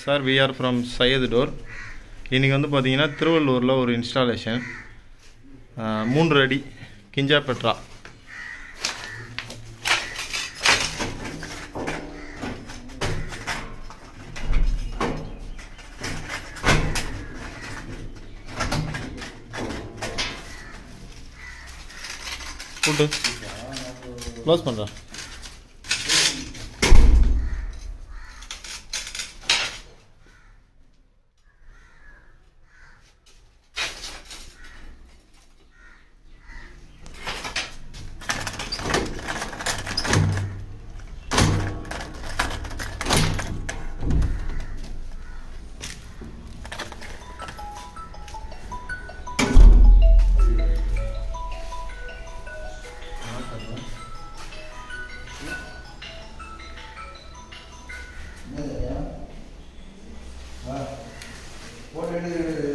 Sir we are from Syed டோர் இன்றைக்கி வந்து பார்த்தீங்கன்னா திருவள்ளூரில் ஒரு இன்ஸ்டாலேஷன் மூன்று அடி கிஞ்சா பெட்ரா. கூட்டு. க்ளோஸ் பண்ணுறேன் போட்டு